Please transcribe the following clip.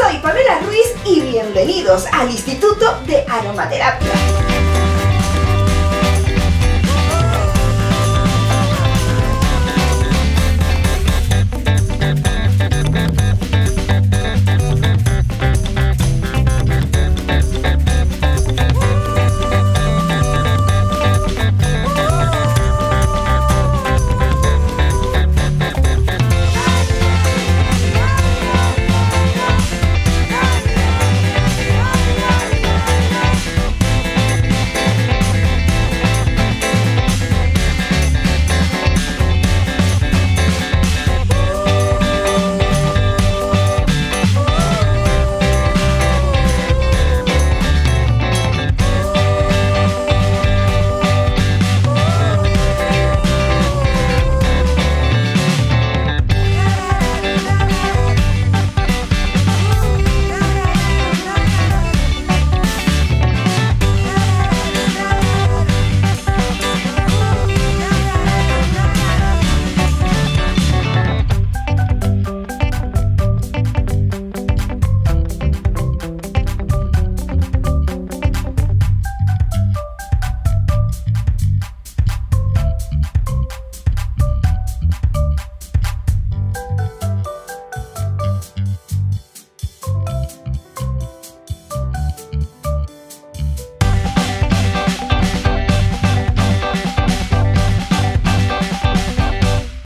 soy Pamela Ruiz y bienvenidos al Instituto de Aromaterapia.